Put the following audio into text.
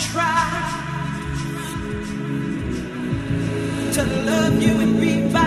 try to love you and be by?